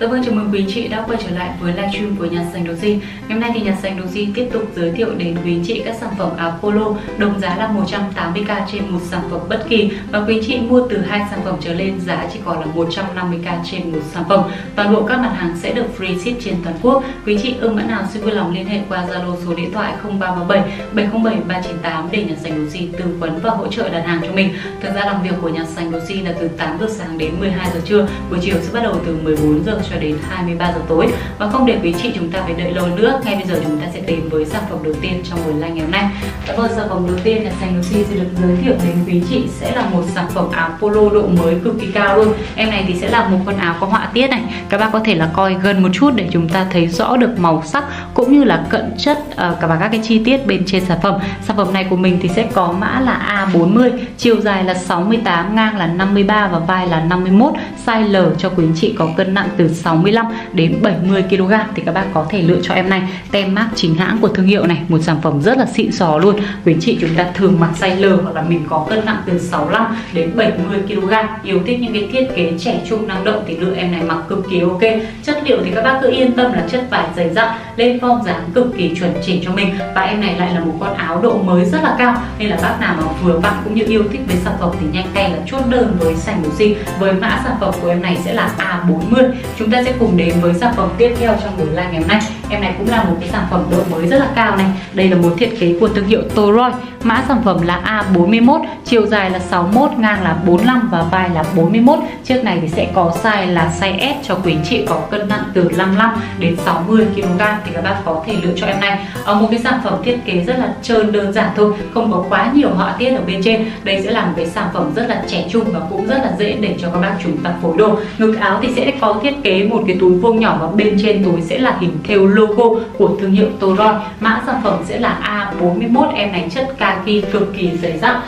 Dạ vâng, chào mừng quý chị đã quay trở lại với livestream của nhà sành Doji. Ngày hôm nay thì nhà sành Doji tiếp tục giới thiệu đến quý chị các sản phẩm áo polo đồng giá là 180k trên một sản phẩm bất kỳ và quý chị mua từ hai sản phẩm trở lên giá chỉ còn là 150k trên một sản phẩm. Toàn bộ các mặt hàng sẽ được free ship trên toàn quốc. Quý chị ưng mã nào xin vui lòng liên hệ qua Zalo số điện thoại 0337 707 398 để nhà sành Doji tư vấn và hỗ trợ đặt hàng cho mình. Thời gian làm việc của nhà sành Doji là từ 8 giờ sáng đến 12 giờ trưa, buổi chiều sẽ bắt đầu từ 14 giờ cho đến 23 giờ tối. Và không để quý chị chúng ta phải đợi lâu nữa ngay bây giờ chúng ta sẽ đến với sản phẩm đầu tiên trong buổi live ngày hôm nay. Và vâng sản phẩm đầu tiên là Sành Lucy sẽ được giới thiệu đến quý chị sẽ là một sản phẩm áo polo độ mới cực kỳ cao luôn. Em này thì sẽ là một con áo có họa tiết này. Các bạn có thể là coi gần một chút để chúng ta thấy rõ được màu sắc cũng như là cận chất uh, cả và các cái chi tiết bên trên sản phẩm. Sản phẩm này của mình thì sẽ có mã là A40 chiều dài là 68 ngang là 53 và vai là 51 size L cho quý anh chị có cân nặng từ 65 đến 70 kg thì các bác có thể lựa cho em này. Tem mác chính hãng của thương hiệu này, một sản phẩm rất là xịn sò luôn. Quý anh chị chúng ta thường mặc size L hoặc là mình có cân nặng từ 65 đến 70 kg yêu thích những cái thiết kế trẻ trung năng động thì lựa em này mặc cực kỳ ok. Chất liệu thì các bác cứ yên tâm là chất vải dày dặn, lên form dáng cực kỳ chuẩn chỉnh cho mình. Và em này lại là một con áo độ mới rất là cao. Nên là bác nào mà vừa vặn cũng như yêu thích với sản phẩm thì nhanh tay là chốt đơn với sành Lucy với mã sản phẩm của em này sẽ là A40 chúng ta sẽ cùng đến với sản phẩm tiếp theo trong buổi live ngày hôm nay em này cũng là một cái sản phẩm độ mới rất là cao này. Đây là một thiết kế của thương hiệu Toroy mã sản phẩm là A41 chiều dài là 61 ngang là 45 và vai là 41 chiếc này thì sẽ có size là size S cho quý chị có cân nặng từ 55 đến 60 kg thì các bác có thể lựa cho em này. Ở một cái sản phẩm thiết kế rất là trơn đơn giản thôi, không có quá nhiều họa tiết ở bên trên. Đây sẽ là một cái sản phẩm rất là trẻ trung và cũng rất là dễ để cho các bác chúng ta phối đồ. Ngực áo thì sẽ có thiết kế một cái túi vuông nhỏ và bên trên túi sẽ là hình thêu logo của thương hiệu Toroy mã sản phẩm sẽ là A41 em này chất kaki cực kỳ dày dặn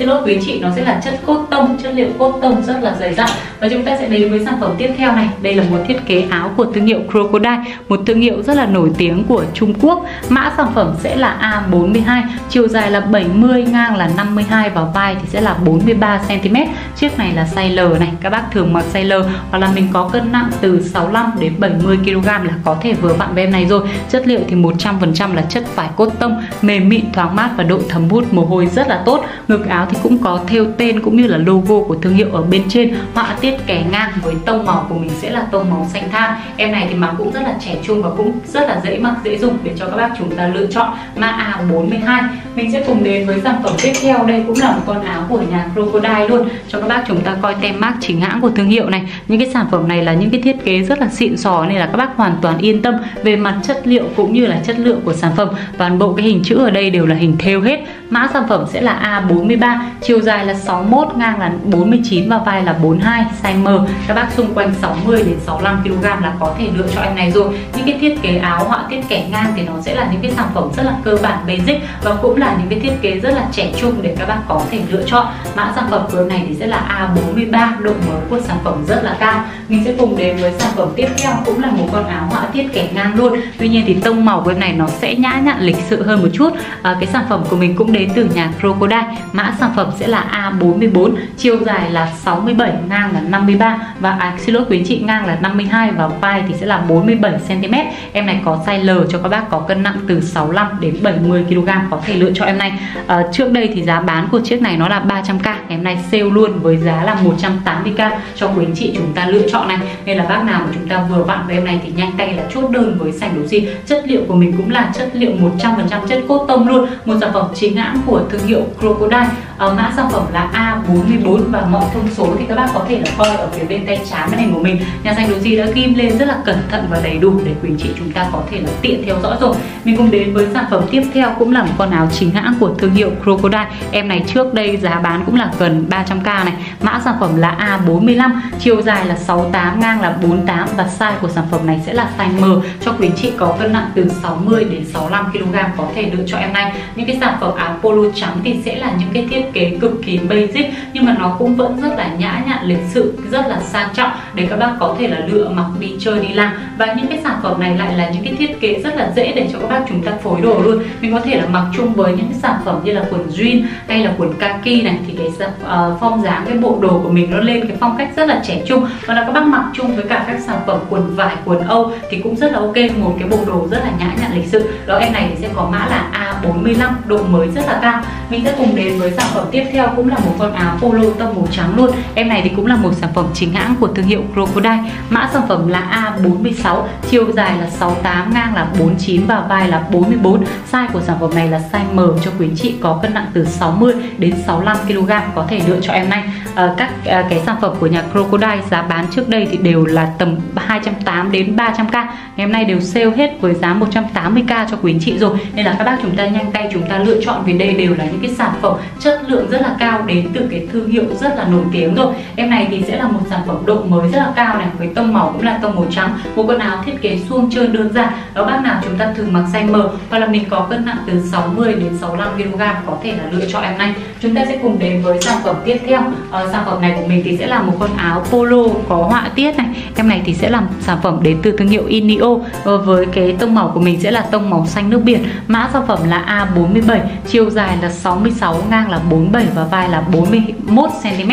xin lỗi quý chị, nó sẽ là chất cốt tông, chất liệu cốt tông rất là dày dặn. Và chúng ta sẽ đến với sản phẩm tiếp theo này. Đây là một thiết kế áo của thương hiệu Crocodile, một thương hiệu rất là nổi tiếng của Trung Quốc. Mã sản phẩm sẽ là A42 chiều dài là 70 ngang là 52 và vai thì sẽ là 43 cm chiếc này là size L này, các bác thường mặc size L hoặc là mình có cân nặng từ 65 đến 70 kg là có thể vừa vặn với em này rồi. Chất liệu thì 100% là chất vải cốt tông, mềm mịn, thoáng mát và độ thấm hút mồ hôi rất là tốt. Ngực áo thì cũng có theo tên cũng như là logo của thương hiệu ở bên trên. Họa tiết kẻ ngang với tông màu của mình sẽ là tông màu xanh than. Em này thì mặc cũng rất là trẻ trung và cũng rất là dễ mặc, dễ dùng để cho các bác chúng ta lựa chọn. Mã A42. Mình sẽ cùng đến với sản phẩm tiếp theo. Đây cũng là một con áo của nhà Crocodile luôn. Cho các bác chúng ta coi tem mác chính hãng của thương hiệu này. Những cái sản phẩm này là những cái thiết kế rất là xịn sò nên là các bác hoàn toàn yên tâm về mặt chất liệu cũng như là chất lượng của sản phẩm. Toàn bộ cái hình chữ ở đây đều là hình thêu hết. Mã sản phẩm sẽ là A43 chiều dài là 61 ngang là 49 và vai là 42 size M. Các bác xung quanh 60 đến 65 kg là có thể lựa chọn em này rồi. Những cái thiết kế áo họa tiết kẻ ngang thì nó sẽ là những cái sản phẩm rất là cơ bản basic và cũng là những cái thiết kế rất là trẻ trung để các bác có thể lựa chọn. Mã sản phẩm của em này thì sẽ là A43 độ mới của sản phẩm rất là cao. Mình sẽ cùng đến với sản phẩm tiếp theo cũng là một con áo họa tiết kẻ ngang luôn. Tuy nhiên thì tông màu của em này nó sẽ nhã nhặn lịch sự hơn một chút. À, cái sản phẩm của mình cũng đến từ nhà Crocodile. Mã sản phẩm sẽ là A44 chiều dài là 67 ngang là 53 và à, xin lỗi quý chị ngang là 52 và vai thì sẽ là 47 cm em này có size L cho các bác có cân nặng từ 65 đến 70 kg có thể lựa cho em này. À, trước đây thì giá bán của chiếc này nó là 300k em này sale luôn với giá là 180k cho quý anh chị chúng ta lựa chọn này. Nên là bác nào mà chúng ta vừa vặn với em này thì nhanh tay là chốt đơn với sành đồ gì chất liệu của mình cũng là chất liệu 100% chất cốt tông luôn. Một sản phẩm chính hãng của thương hiệu Crocodile uh, mã sản phẩm là A44 và mọi thông số thì các bác có thể là coi ở phía bên tay trái màn hình của mình. Nhà sành đồ gì đã ghim lên rất là cẩn thận và đầy đủ để quý chị chúng ta có thể là tiện theo dõi rồi. Mình cùng đến với sản phẩm tiếp theo cũng là một con áo chính hãng của thương hiệu Crocodile. Em này trước đây giá bán cũng là gần 300k này. Mã sản phẩm là A45 chiều dài là 68 ngang là 48 và size của sản phẩm này sẽ là size M. Cho quý chị có cân nặng từ 60 đến 65 kg có thể lựa chọn em này. Những cái sản phẩm áo polo trắng thì sẽ là những cái thiết thiết kế cực kỳ basic nhưng mà nó cũng vẫn rất là nhã nhặn lịch sự rất là sang trọng để các bác có thể là lựa mặc đi chơi đi làm. Và những cái sản phẩm này lại là những cái thiết kế rất là dễ để cho các bác chúng ta phối đồ luôn. Mình có thể là mặc chung với những cái sản phẩm như là quần jean hay là quần kaki này thì cái uh, ờ, form dáng cái bộ đồ của mình nó lên cái phong cách rất là trẻ trung. Và là các bác mặc chung với cả các sản phẩm quần vải quần âu thì cũng rất là ok một cái bộ đồ rất là nhã nhặn lịch sự. Đó em này thì sẽ có mã là A45 độ mới rất là cao. Mình sẽ cùng đến với sản phẩm tiếp theo cũng là một con áo polo tông màu trắng luôn. Em này thì cũng là một sản phẩm chính hãng của thương hiệu Crocodile. Mã sản phẩm là A46 chiều dài là 68 ngang là 49 và vai là 44 size của sản phẩm này là size M cho quý chị có cân nặng từ 60 đến 65 kg có thể lựa cho em này à, ờ, các à, cái sản phẩm của nhà Crocodile giá bán trước đây thì đều là tầm 280 đến 300k ngày hôm nay đều sale hết với giá 180k cho quý chị rồi. Nên là các bác chúng ta nhanh tay chúng ta lựa chọn vì đây đều là những cái sản phẩm chất lượng rất là cao đến từ cái thương hiệu rất là nổi tiếng rồi. Em này thì sẽ là một sản phẩm độ mới rất là cao này với tông màu cũng là tông màu trắng một quần áo thiết kế suông trơn đơn giản. Đó bác nào chúng ta thường mặc size M hoặc là mình có cân nặng từ 60 đến 65 kg có thể là lựa chọn em này. Chúng ta sẽ cùng đến với sản phẩm tiếp theo. Ờ, sản phẩm này của mình thì sẽ là một con áo polo có họa tiết này. Em này thì sẽ là sản phẩm đến từ thương hiệu Inio. Ờ, với cái tông màu của mình sẽ là tông màu xanh nước biển. Mã sản phẩm là A47 chiều dài là 66 ngang là 47 và vai là 41 cm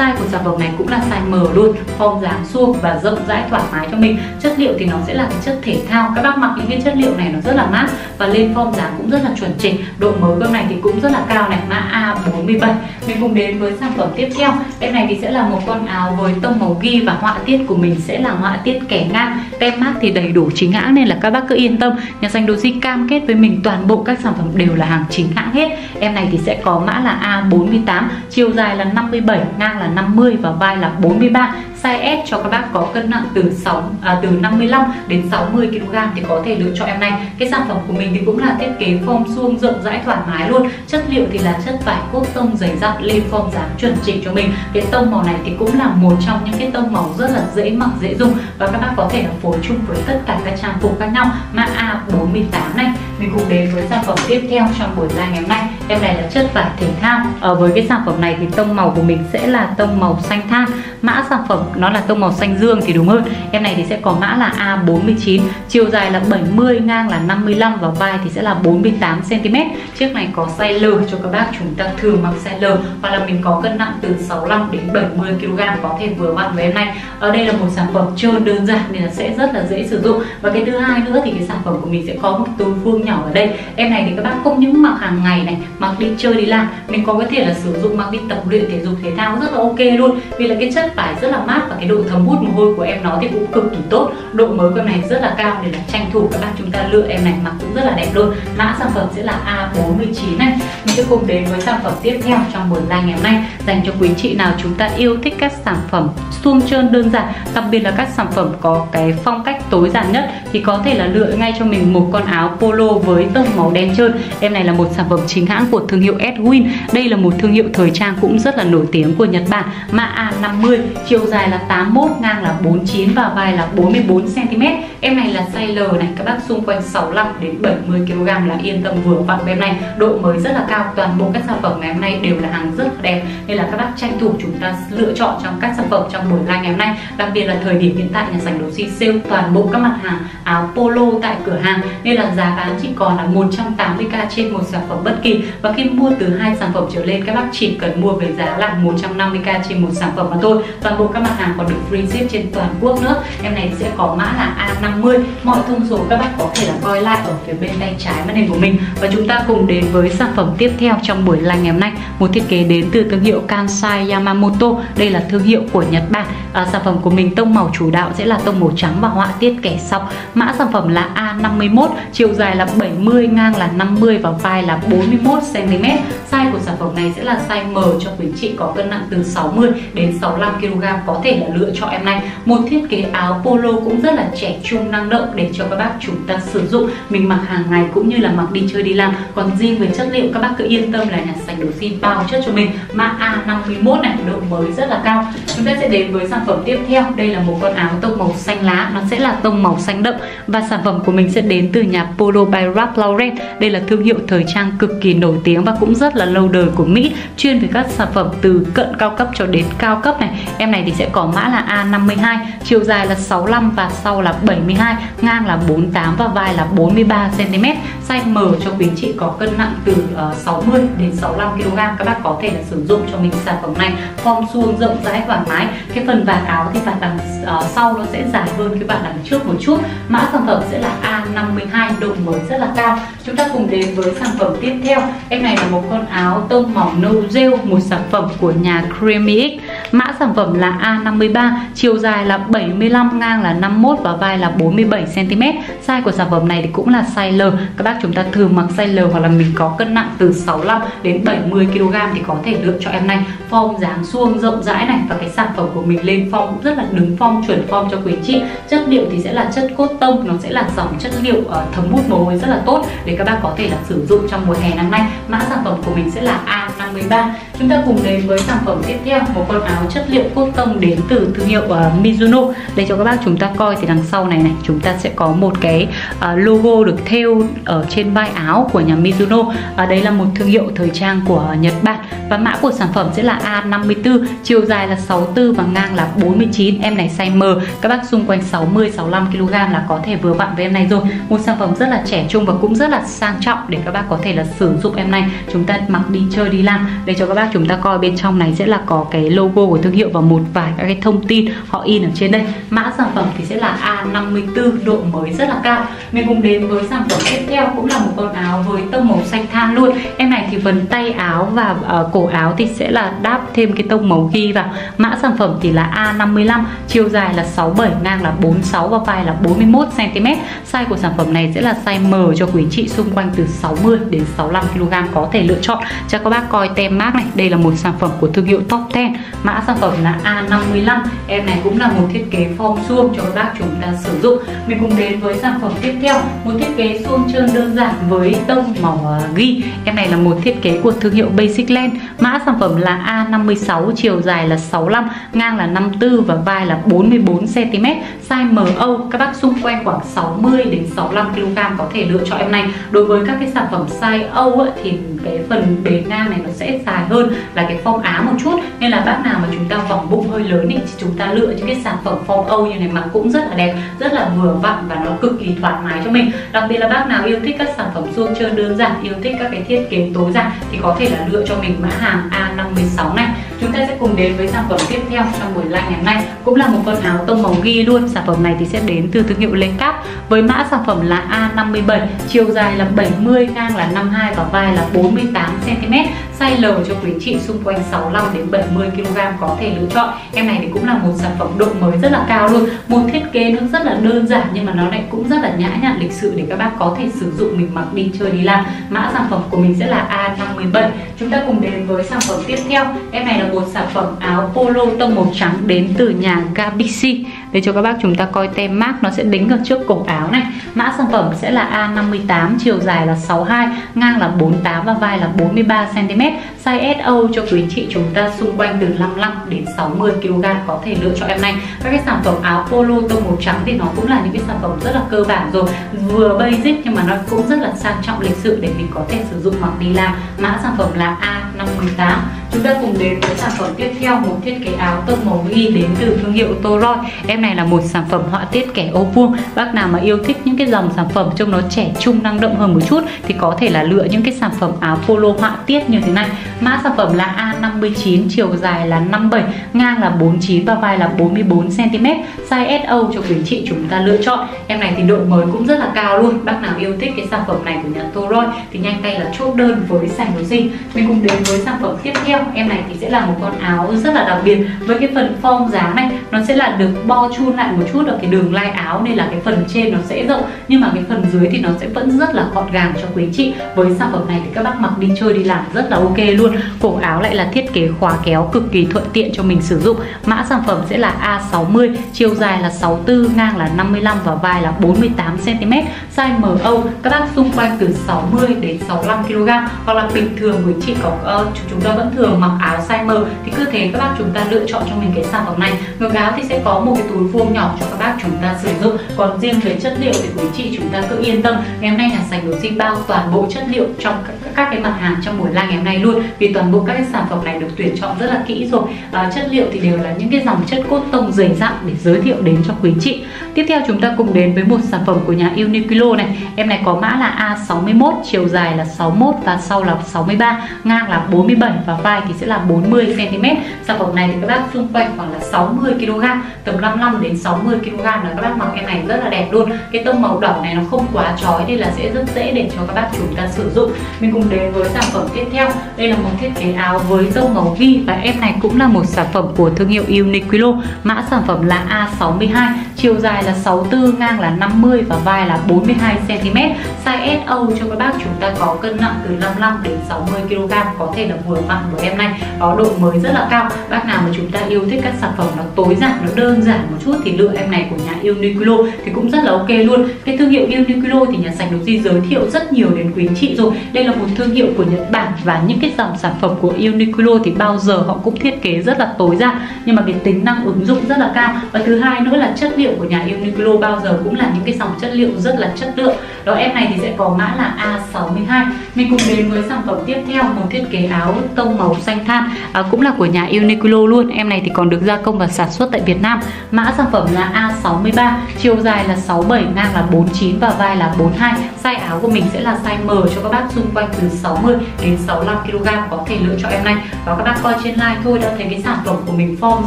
size của sản phẩm này cũng là size M luôn, form dáng suông và rộng rãi thoải mái cho mình. Chất liệu thì nó sẽ là cái chất thể thao. Các bác mặc những cái chất liệu này nó rất là mát và lên form dáng cũng rất là chuẩn chỉnh. Độ mới con này thì cũng rất là cao này, mã A47 mình cùng đến với sản phẩm tiếp theo. Em này thì sẽ là một con áo với tông màu ghi và họa tiết của mình sẽ là họa tiết kẻ ngang. Tem mát thì đầy đủ chính hãng nên là các bác cứ yên tâm. Nhà xanh Doji cam kết với mình toàn bộ các sản phẩm đều là hàng chính hãng hết. Em này thì sẽ có mã là A48 chiều dài là 57 ngang là 50 và vai là 43 size S cho các bác có cân nặng từ 6 à, từ 55 đến 60 kg thì có thể lựa chọn em này. Cái sản phẩm của mình thì cũng là thiết kế form suông rộng rãi thoải mái luôn. Chất liệu thì là chất vải cốt tông dày dặn lên form dáng chuẩn chỉnh cho mình. Cái tông màu này thì cũng là một trong những cái tông màu rất là dễ mặc dễ dùng. Và các bác có thể là phối chung với tất cả các trang phục khác nhau. Mã A48 này mình cùng đến với sản phẩm tiếp theo trong buổi live ngày hôm nay. Em này là chất vải thể thao. Ở với cái sản phẩm này thì tông màu của mình sẽ là tông màu xanh than. Mã sản phẩm nó là tông màu xanh dương thì đúng hơn. Em này thì sẽ có mã là A49 chiều dài là 70 ngang là 55 và vai thì sẽ là 48 cm chiếc này có size L cho các bác chúng ta thường mặc size L, hoặc là mình có cân nặng từ 65 đến 70 kg có thể vừa vặn với em này. Ở đây là một sản phẩm trơn đơn giản nên là sẽ rất là dễ sử dụng. Và cái thứ hai nữa thì cái sản phẩm của mình sẽ có một túi vuông nhỏ ở đây. Em này thì các bác không những mặc hàng ngày này, mặc đi chơi đi làm mình có thể là sử dụng, mặc đi tập luyện thể dục thể thao rất là ok luôn. Vì là cái chất vải rất là mát và cái độ thấm hút mồ hôi của em nó thì cũng cực kỳ tốt. Độ mới của em này rất là cao để là tranh thủ các bác chúng ta lựa em này mặc cũng rất là đẹp luôn. Mã sản phẩm sẽ là A49 này. Mình sẽ cùng đến với sản phẩm tiếp theo trong buổi live ngày hôm nay, dành cho quý chị nào chúng ta yêu thích các sản phẩm suông trơn đơn giản, đặc biệt là các sản phẩm có cái phong cách tối giản nhất thì có thể là lựa ngay cho mình một con áo polo với tông màu đen trơn. Em này là một sản phẩm chính hãng của thương hiệu Edwin. Đây là một thương hiệu thời trang cũng rất là nổi tiếng của Nhật Bản. Mã A50 chiều dài là 81 ngang là 49 và vai là 44 cm em này là size L này, các bác xung quanh 65 đến 70 kg là yên tâm vừa vặn em này. Độ mới rất là cao, toàn bộ các sản phẩm ngày hôm nay đều là hàng rất là đẹp. Nên là các bác tranh thủ chúng ta lựa chọn trong các sản phẩm trong buổi live ngày hôm nay. Đặc biệt là thời điểm hiện tại, nhà sảnh đồ si sale, toàn bộ các mặt hàng, áo polo tại cửa hàng. Nên là giá bán chỉ còn là 180k trên một sản phẩm bất kỳ. Và khi mua từ hai sản phẩm trở lên, các bác chỉ cần mua với giá là 150k trên một sản phẩm mà thôi. Toàn bộ các mặt hàng còn được free ship trên toàn quốc nữa. Em này sẽ có mã là A5 50 mọi thông số các bác có thể là coi lại ở phía bên tay trái màn hình của mình. Và chúng ta cùng đến với sản phẩm tiếp theo trong buổi live ngày hôm nay. Một thiết kế đến từ thương hiệu Kansai Yamamoto. Đây là thương hiệu của Nhật Bản. À, sản phẩm của mình tông màu chủ đạo sẽ là tông màu trắng và họa tiết kẻ sọc. Mã sản phẩm là A51 chiều dài là 70 ngang là 50 và vai là 41 cm size của sản phẩm này sẽ là size M cho quý chị có cân nặng từ 60 đến 65 kg có thể thể là lựa chọn em này. Một thiết kế áo polo cũng rất là trẻ trung năng động để cho các bác chúng ta sử dụng. Mình mặc hàng ngày cũng như là mặc đi chơi đi làm. Còn riêng về chất liệu, các bác cứ yên tâm là nhà sành đồ jean bao chất cho mình. Mã A51 này, độ mới rất là cao. Chúng ta sẽ đến với sản phẩm tiếp theo. Đây là một con áo tông màu xanh lá. Nó sẽ là tông màu xanh đậm. Và sản phẩm của mình sẽ đến từ nhà Polo by Ralph Lauren. Đây là thương hiệu thời trang cực kỳ nổi tiếng và cũng rất là lâu đời của Mỹ. Chuyên về các sản phẩm từ cận cao cấp cho đến cao cấp này. Em này thì sẽ có mã là A52 chiều dài là 65 và sau là 72 ngang là 48 và vai là 43 cm size M cho quý chị có cân nặng từ ờ, uh, 60 đến 65 kg các bác có thể là sử dụng cho mình sản phẩm này form suông rộng rãi thoải mái. Cái phần vạt áo thì vạt đằng uh, sau nó sẽ dài hơn cái vạt đằng trước một chút. Mã sản phẩm sẽ là A52 độ mới rất là cao. Chúng ta cùng đến với sản phẩm tiếp theo. Em này là một con áo tông màu nâu rêu một sản phẩm của nhà Creamy X. Mã sản phẩm là A53 chiều dài là 75 ngang là 51 và vai là 47 cm size của sản phẩm này thì cũng là size L. Các bác chúng ta thường mặc size L hoặc là mình có cân nặng từ 65 đến 70 kg thì có thể lựa cho em này. Form dáng suông rộng rãi này và cái sản phẩm của mình lên form cũng rất là đứng form, chuẩn form cho quý chị. Chất liệu thì sẽ là chất cốt tông, nó sẽ là dòng chất liệu ờ, thấm hút mồ hôi rất là tốt để các bác có thể là sử dụng trong mùa hè năm nay. Mã sản phẩm của mình sẽ là A. A53 chúng ta cùng đến với sản phẩm tiếp theo một con áo chất liệu cốt tông đến từ thương hiệu uh, Mizuno. Đây cho các bác chúng ta coi thì đằng sau này này chúng ta sẽ có một cái uh, logo được thêu ở trên vai áo của nhà Mizuno. Uh, đây là một thương hiệu thời trang của Nhật Bản. Và mã của sản phẩm sẽ là A54 chiều dài là 64 và ngang là 49 em này size M. Các bác xung quanh 60 65 kg là có thể vừa vặn với em này rồi. Một sản phẩm rất là trẻ trung và cũng rất là sang trọng để các bác có thể là sử dụng em này. Chúng ta mặc đi chơi đi làm để cho các bác chúng ta coi bên trong này sẽ là có cái logo của thương hiệu và một vài các cái thông tin họ in ở trên đây. Mã sản phẩm thì sẽ là A54 độ mới rất là cao. Mình cùng đến với sản phẩm tiếp theo cũng là một con áo với tông màu xanh than luôn. Em này thì phần tay áo và uh, cổ áo thì sẽ là đáp thêm cái tông màu ghi vào. Mã sản phẩm thì là A55 chiều dài là 67 ngang là 46 và vai là 41 cm size của sản phẩm này sẽ là size M cho quý chị xung quanh từ 60 đến 65 kg có thể lựa chọn. Cho các bác coi tem mác này. Đây là một sản phẩm của thương hiệu Top 10 mã sản phẩm là A55 em này cũng là một thiết kế form suông cho các bác chúng ta sử dụng. Mình cùng đến với sản phẩm tiếp theo. Một thiết kế suông trơn đơn giản với tông màu à, ghi. Em này là một thiết kế của thương hiệu Basic Land. Mã sản phẩm là A56 chiều dài là 65 ngang là 54 và vai là 44 cm size MO các bác xung quanh khoảng 60 đến 65 kg có thể lựa chọn em này. Đối với các cái sản phẩm size Âu ấy, thì cái phần bề ngang này nó sẽ dài hơn là cái form áo một chút. Nên là bác nào mà chúng ta vòng bụng hơi lớn thì chúng ta lựa những cái sản phẩm form Âu như này mặc cũng rất là đẹp, rất là vừa vặn và nó cực kỳ thoải mái cho mình. Đặc biệt là bác nào yêu thích các sản phẩm suông trơn đơn giản, yêu thích các cái thiết kế tối giản, thì có thể là lựa cho mình mã hàng A56 này. Chúng ta sẽ cùng đến với sản phẩm tiếp theo trong buổi live ngày hôm nay. Cũng là một con áo tông màu ghi luôn. Sản phẩm này thì sẽ đến từ thương hiệu lên Cáp với mã sản phẩm là A57 chiều dài là 70 ngang là 52 và vai là 48 cm size L cho quý chị xung quanh 65 đến 70 kg có thể lựa chọn. Em này thì cũng là một sản phẩm độ mới rất là cao luôn. Một thiết kế nó rất là đơn giản nhưng mà nó lại cũng rất là nhã nhặn lịch sự để các bác có thể sử dụng mình mặc đi chơi đi làm. Mã sản phẩm của mình sẽ là A57 chúng ta cùng đến với sản phẩm tiếp theo. Em này là một sản phẩm áo polo tông màu trắng đến từ nhà Gabixi để cho các bác chúng ta coi tem mác nó sẽ đính ở trước cổ áo này. Mã sản phẩm sẽ là A58, chiều dài là 62 ngang là 48 và vai là 43 cm size SO cho quý chị chúng ta xung quanh từ 55 đến 60 kg có thể lựa chọn em này. Các cái sản phẩm áo polo tông màu trắng thì nó cũng là những cái sản phẩm rất là cơ bản rồi. Vừa basic nhưng mà nó cũng rất là sang trọng lịch sự để mình có thể sử dụng mặc đi làm. Mã sản phẩm là A58 chúng ta cùng đến với sản phẩm tiếp theo, một thiết kế áo tông màu ghi đến từ thương hiệu Toroi em này là một sản phẩm họa tiết kẻ ô vuông. Bác nào mà yêu thích những cái dòng sản phẩm trông nó trẻ trung, năng động hơn một chút thì có thể là lựa những cái sản phẩm áo polo họa tiết như thế này. Mã sản phẩm là A59 chiều dài là 57 ngang là 49 và vai là 44 cm size SO cho quý chị chúng ta lựa chọn. Em này thì độ mới cũng rất là cao luôn. Bác nào yêu thích cái sản phẩm này của nhà Toroi thì nhanh tay là chốt đơn với sảnh đồ gì. Mình cùng đến với sản phẩm tiếp theo theo em này thì sẽ là một con áo rất là đặc biệt. Với cái phần form dáng này nó sẽ là được bo chun lại một chút ở cái đường lai áo nên là cái phần trên nó sẽ rộng. Nhưng mà cái phần dưới thì nó sẽ vẫn rất là gọn gàng cho quý chị. Với sản phẩm này thì các bác mặc đi chơi đi làm rất là ok luôn. Cổ áo lại là thiết kế khóa kéo cực kỳ thuận tiện cho mình sử dụng. Mã sản phẩm sẽ là A60 chiều dài là 64 ngang là 55 và vai là 48 cm size MO các bác xung quanh từ 60 đến 65 kg hoặc là bình thường quý chị có uh, chúng ta vẫn thường mặc áo size M thì cứ thế các bác chúng ta lựa chọn cho mình cái sản phẩm này. Ngược áo thì sẽ có một cái túi vuông nhỏ cho các bác chúng ta sử dụng. Còn riêng về chất liệu thì quý chị chúng ta cứ yên tâm. Ngày hôm nay nhà sành đồ di bao toàn bộ chất liệu trong các, cái mặt hàng trong buổi live ngày hôm nay luôn. Vì toàn bộ các cái sản phẩm này được tuyển chọn rất là kỹ rồi. À, chất liệu thì đều là những cái dòng chất cốt tông dày dặn để giới thiệu đến cho quý chị. Tiếp theo chúng ta cùng đến với một sản phẩm của nhà Uniqlo này. Em này có mã là A61 chiều dài là 61 và sau là 63 ngang là 47 và vai thì sẽ là 40 cm sản phẩm này thì các bác xung quanh khoảng là 60 kg tầm 55 đến 60 kg là các bác mặc em này rất là đẹp luôn. Cái tông màu đỏ này nó không quá chói nên là sẽ rất dễ để cho các bác chúng ta sử dụng. Mình cùng đến với sản phẩm tiếp theo. Đây là một thiết kế áo với tông màu ghi và em này cũng là một sản phẩm của thương hiệu Uniqlo. Mã sản phẩm là A62 chiều dài là 64 ngang là 50 và vai là 42 cm size SO cho các bác chúng ta có cân nặng từ 55 đến 60 kg có thể là vừa vặn của em này. Có độ mới rất là cao. Bác nào mà chúng ta yêu thích các sản phẩm nó tối giản, nó đơn giản một chút thì lựa em này của nhà Uniqlo thì cũng rất là ok luôn. Cái thương hiệu Uniqlo thì nhà sành được di giới thiệu rất nhiều đến quý chị rồi. Đây là một thương hiệu của Nhật Bản và những cái dòng sản phẩm của Uniqlo thì bao giờ họ cũng thiết kế rất là tối giản nhưng mà cái tính năng ứng dụng rất là cao. Và thứ hai nữa là chất liệu của nhà Uniqlo bao giờ cũng là những cái dòng chất liệu rất là chất lượng. Đó em này thì sẽ có mã là A62 mình cùng đến với sản phẩm tiếp theo một thiết kế áo tông màu xanh than à, cũng là của nhà Uniqlo luôn. Em này thì còn được gia công và sản xuất tại Việt Nam. Mã sản phẩm là A63 chiều dài là 67 ngang là 49 và vai là 42 size áo của mình sẽ là size M cho các bác xung quanh từ 60 đến 65 kg có thể lựa chọn em này. Và các bác coi trên like thôi đã thấy cái sản phẩm của mình form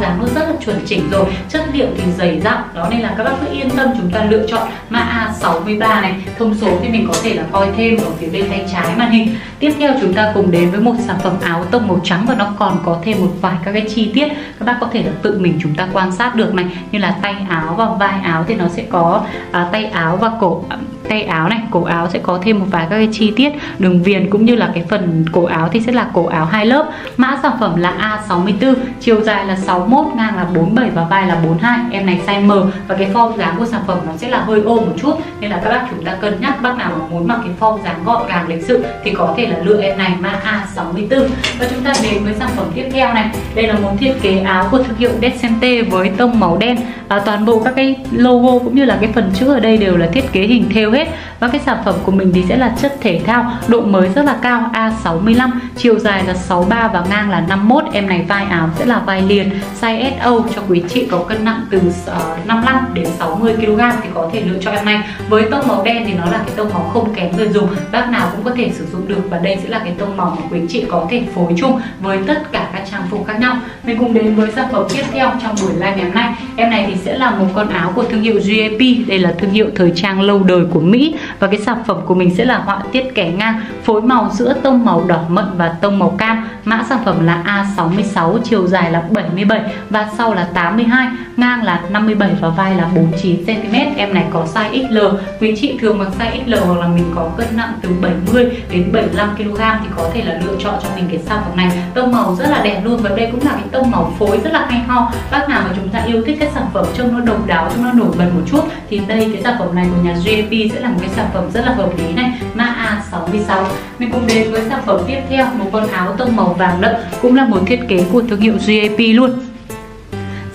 dáng nó rất là chuẩn chỉnh rồi chất liệu thì dày dặn. Đó nên là các bác cứ yên tâm chúng ta lựa chọn mã A63 này. Thông số thì mình có thể là coi thêm ở phía bên tay trái màn hình. Tiếp theo chúng ta cùng đến với một sản phẩm áo tông màu trắng và nó còn có thêm một vài các cái chi tiết. Các bác có thể là tự mình chúng ta quan sát được này như là tay áo và vai áo thì nó sẽ có à, tay áo và cổ à, tay áo này cổ áo sẽ có thêm một vài các cái chi tiết. Đường viền cũng như là cái phần cổ áo thì sẽ là cổ áo hai lớp. Mã sản phẩm là A64 chiều dài là 61 ngang là 47 và vai là 42 em này size M và cái form dáng của sản phẩm nó sẽ là hơi ôm một chút. Nên là các bác chúng ta cân nhắc bác nào mà muốn mặc cái form dáng gọn gàng lịch sự thì có thể là lựa em này mã A64. Và chúng ta đến với sản phẩm tiếp theo này. Đây là một thiết kế áo của thương hiệu Descente với tông màu đen. À, toàn bộ các cái logo cũng như là cái phần chữ ở đây đều là thiết kế hình thêu hết. Và cái sản phẩm của mình thì sẽ là chất thể thao độ mới rất là cao A65 chiều dài là 63 và ngang là 51 em này vai áo sẽ là vai liền, size SO cho quý chị có cân nặng từ ờ, 55 đến 60 kg thì có thể lựa chọn em này. Với tông màu đen thì nó là cái tông màu không kém người dùng, bác nào cũng có thể sử dụng được và đây sẽ là cái tông màu mà quý chị có thể phối chung với tất cả các trang phục khác nhau. Mình cùng đến với sản phẩm tiếp theo trong buổi live ngày hôm nay em này thì sẽ là một con áo của thương hiệu GAP đây là thương hiệu thời trang lâu đời của Mỹ. Và cái sản phẩm của mình sẽ là họa tiết kẻ ngang, phối màu giữa tông màu đỏ mận và tông màu cam. Mã sản phẩm là A66 chiều dài là 77 và sau là 82 ngang là 57 và vai là 49 cm em này có size XL quý chị thường mặc size XL hoặc là mình có cân nặng từ 70 đến 75 kg thì có thể là lựa chọn cho mình cái sản phẩm này. Tông màu rất là đẹp luôn và đây cũng là cái tông màu phối rất là hay ho. Bác nào mà chúng ta yêu thích cái sản phẩm trông nó độc đáo, trông nó nổi bật một chút, thì đây, cái sản phẩm này của nhà JP sẽ là một cái sản phẩm rất là hợp lý này mã A66 mình cùng đến với sản phẩm tiếp theo, một con áo tông màu vàng đậm, cũng là một thiết kế của thương hiệu JP luôn.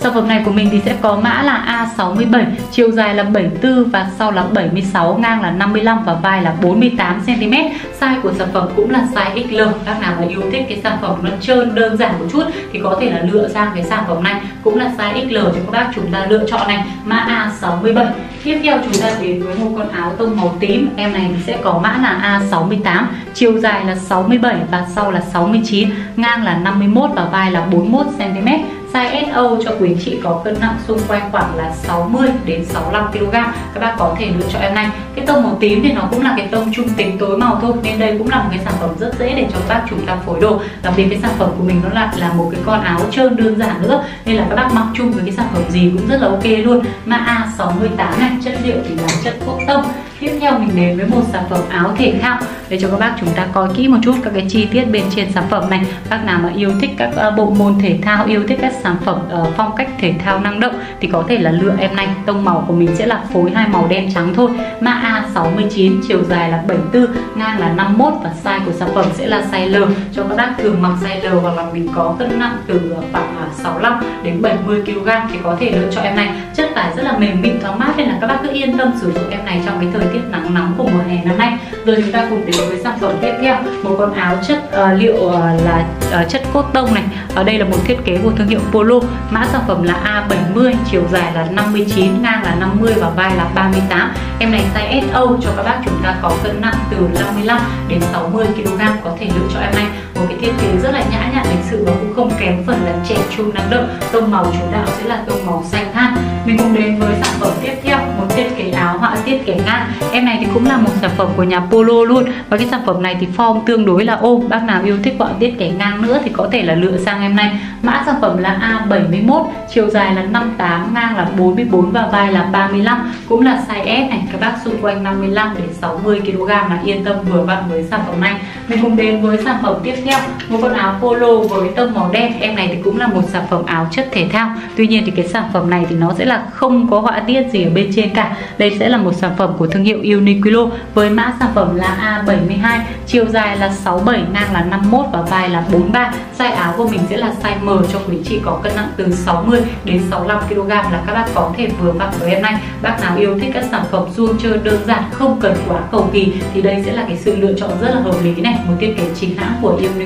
Sản phẩm này của mình thì sẽ có mã là A67, chiều dài là 74 và sau là 76, ngang là 55 và vai là 48 cm. Size của sản phẩm cũng là size XL. Các nào mà yêu thích cái sản phẩm nó trơn đơn giản một chút thì có thể là lựa sang cái sản phẩm này cũng là size XL cho các bác chúng ta lựa chọn này, mã A67. Tiếp theo chúng ta đến với một con áo tông màu tím. Em này thì sẽ có mã là A68, chiều dài là 67 và sau là 69, ngang là 51 và vai là 41 cm size SO cho quý anh chị có cân nặng xung quanh khoảng là 60 đến 65 kg. Các bác có thể lựa chọn em này. Cái tông màu tím thì nó cũng là cái tông trung tính tối màu thôi, nên đây cũng là một cái sản phẩm rất dễ để cho các bác chúng ta phối đồ. Đặc biệt cái sản phẩm của mình nó lại là một cái con áo trơn đơn giản nữa, nên là các bác mặc chung với cái sản phẩm gì cũng rất là ok luôn. Ma A68 này, chất liệu thì là chất cốt tông tiếp theo mình đến với một sản phẩm áo thể thao. Để cho các bác chúng ta coi kỹ một chút các cái chi tiết bên trên sản phẩm này. Bác nào mà yêu thích các ờ, bộ môn thể thao yêu thích các sản phẩm uh, phong cách thể thao năng động thì có thể là lựa em này. Tông màu của mình sẽ là phối hai màu đen trắng thôi. Mã A69 chiều dài là 74 ngang là 51 và size của sản phẩm sẽ là size L. Cho các bác thường mặc size L hoặc là mình có cân nặng từ ờ, khoảng 65 đến 70 kg thì có thể lựa chọn em này. Chất vải rất là mềm mịn thoáng mát nên là các bác cứ yên tâm sử dụng em này trong cái thời tiết nắng nóng của mùa hè năm nay. Rồi chúng ta cùng đến với sản phẩm tiếp theo. Một con áo chất uh, liệu uh, là uh, chất cốt tông này. Ở đây là một thiết kế của thương hiệu Polo. Mã sản phẩm là A70 chiều dài là 59 ngang là 50 và vai là 38 em này size SO cho các bác chúng ta có cân nặng từ 55 đến 60 kg có thể lựa cho em này một cái thiết kế rất là nhã nhặn, lịch sự và cũng không kém phần là trẻ trung năng động, tông màu chủ đạo sẽ là tông màu xanh than. Mình cùng đến với sản phẩm tiếp theo, một thiết kế áo họa tiết kẻ ngang. Em này thì cũng là một sản phẩm của nhà Polo luôn. Và cái sản phẩm này thì form tương đối là ôm. Bác nào yêu thích họa tiết kẻ ngang nữa thì có thể là lựa sang em này. Mã sản phẩm là A71 chiều dài là 58 ngang là 44 và vai là 35 cũng là size S này, các bác xung quanh 55 đến 60 kg là yên tâm vừa vặn với sản phẩm này. Mình cùng đến với sản phẩm tiếp theo một con áo polo với tông màu đen. Em này thì cũng là một sản phẩm áo chất thể thao. Tuy nhiên thì cái sản phẩm này thì nó sẽ là không có họa tiết gì ở bên trên cả. Đây sẽ là một sản phẩm của thương hiệu Uniqlo với mã sản phẩm là A72 chiều dài là 67 ngang là 51 và vai là 43 size áo của mình sẽ là size M cho quý chị có cân nặng từ 60 đến 65 kg là các bác có thể vừa vặn với em này. Bác nào yêu thích các sản phẩm suông trơn đơn giản, không cần quá cầu kỳ thì đây sẽ là cái sự lựa chọn rất là hợp lý này. Một thiết kế chính hãng của Uniqlo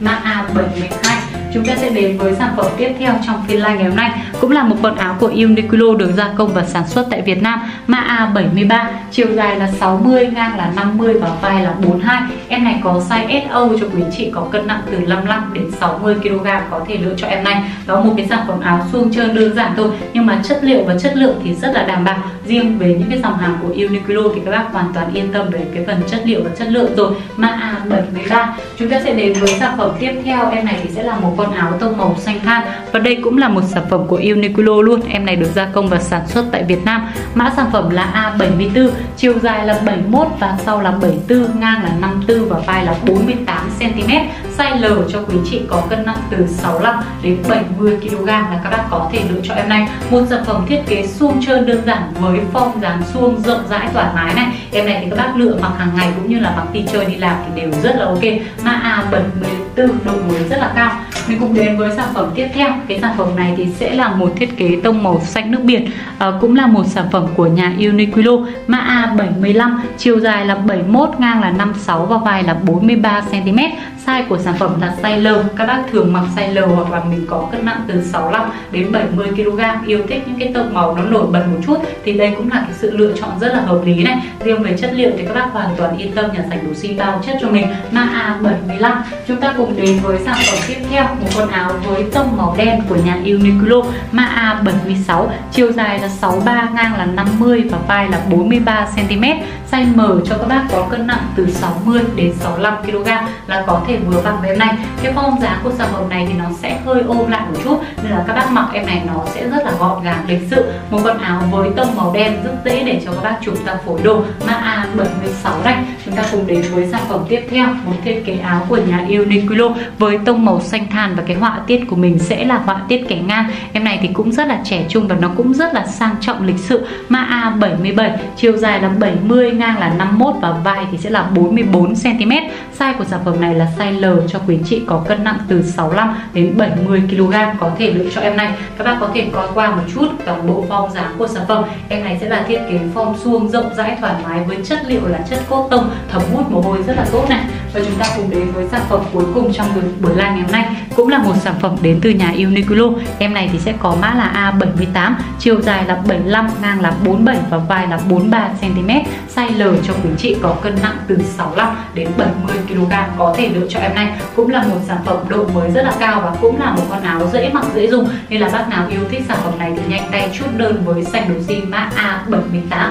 mã A72 chúng ta sẽ đến với sản phẩm tiếp theo trong phiên live ngày hôm nay, cũng là một quần áo của Uniqlo được gia công và sản xuất tại Việt Nam, mã A73 chiều dài là 60 ngang là 50 và vai là 42 em này có size SO cho quý chị, có cân nặng từ 55 đến 60 kg có thể lựa chọn em này. Đó, một cái sản phẩm áo suông trơn đơn giản thôi, nhưng mà chất liệu và chất lượng thì rất là đảm bảo. Riêng về những cái dòng hàng của Uniqlo thì các bác hoàn toàn yên tâm về cái phần chất liệu và chất lượng rồi. Mã A73 chúng ta sẽ đến với sản phẩm tiếp theo. Em này thì sẽ là một con áo tông màu xanh than. Và đây cũng là một sản phẩm của Uniqlo luôn. Em này được gia công và sản xuất tại Việt Nam. Mã sản phẩm là A74 chiều dài là 71 và sau là 74 ngang là 54 và vai là 48 cm size L cho quý chị có cân nặng từ 65 đến 70 kg là các bác có thể lựa chọn em này. Một sản phẩm thiết kế suông trơn đơn giản với form dáng suông rộng rãi thoải mái này. Em này thì các bác lựa mặc hàng ngày cũng như là mặc đi chơi đi làm thì đều rất là ok. Mã A74 độ mới rất là cao mình cũng đến với sản phẩm tiếp theo. Cái sản phẩm này thì sẽ là một thiết kế tông màu xanh nước biển à, cũng là một sản phẩm của nhà Uniqlo. Mã A75 chiều dài là 71 ngang là 56 và vai là 43 cm size của sản phẩm là size L các bác thường mặc size L hoặc là mình có cân nặng từ 65 đến 70 kg yêu thích những cái tông màu nó nổi bật một chút thì đây cũng là cái sự lựa chọn rất là hợp lý này. Riêng về chất liệu thì các bác hoàn toàn yên tâm, nhà sạch đồ xin bao chất cho mình. Mã A75 chúng ta cùng đến với sản phẩm tiếp theo, một con áo với tông màu đen của nhà Uniqlo. Mã A76 chiều dài là 63 ngang là 50 và vai là 43 cm size M cho các bác có cân nặng từ 60 đến 65 kg là có thể vừa vặn với em này cái form dáng của sản phẩm này thì nó sẽ hơi ôm lại một chút, nên là các bác mặc em này nó sẽ rất là gọn gàng, lịch sự. Một con áo với tông màu đen rất dễ để cho các bác chúng ta phối đồ mã A76 này, chúng ta cùng đến với sản phẩm tiếp theo, một thiết kế áo của nhà Uniqlo với tông màu xanh than và cái họa tiết của mình sẽ là họa tiết kẻ ngang. Em này thì cũng rất là trẻ trung và nó cũng rất là sang trọng, lịch sự. Mã A77 chiều dài là 70 ngang là 51 và vai thì sẽ là 44 cm size của sản phẩm này là size L cho quý chị có cân nặng từ 65 đến 70 kg có thể lựa cho em này. Các bác có thể coi qua một chút toàn bộ form dáng của sản phẩm. Em này sẽ là thiết kế form suông rộng rãi thoải mái với chất liệu là chất cốt tông, thấm hút mồ hôi rất là tốt này và chúng ta cùng đến với sản phẩm cuối cùng trong buổi, buổi live ngày hôm nay cũng là một sản phẩm đến từ nhà Uniqlo. Em này thì sẽ có mã là A78 chiều dài là 75 ngang là 47 và vai là 43 cm size L cho quý chị có cân nặng từ 65 đến 70 kg có thể lựa chọn em này cũng là một sản phẩm độ mới rất là cao và cũng là một con áo dễ mặc dễ dùng. Nên là bác nào yêu thích sản phẩm này thì nhanh tay chốt đơn với xanh đồ di mã A78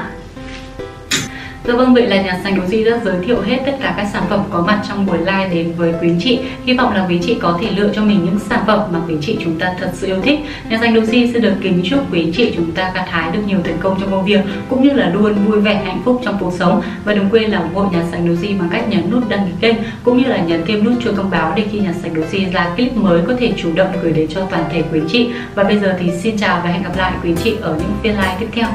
Dạ vâng, vậy là nhà sành Đồ Di đã giới thiệu hết tất cả các sản phẩm có mặt trong buổi live đến với quý anh chị. Hy vọng là quý chị có thể lựa cho mình những sản phẩm mà quý chị chúng ta thật sự yêu thích. Nhà sành Đồ Di xin được kính chúc quý anh chị chúng ta gặt hái được nhiều thành công trong công việc cũng như là luôn vui vẻ hạnh phúc trong cuộc sống. Và đừng quên là ủng hộ nhà sành Đồ Di bằng cách nhấn nút đăng ký kênh cũng như là nhấn thêm nút chuông thông báo để khi nhà sành Đồ Di ra clip mới có thể chủ động gửi đến cho toàn thể quý anh chị. Và bây giờ thì xin chào và hẹn gặp lại quý anh chị ở những phiên live tiếp theo.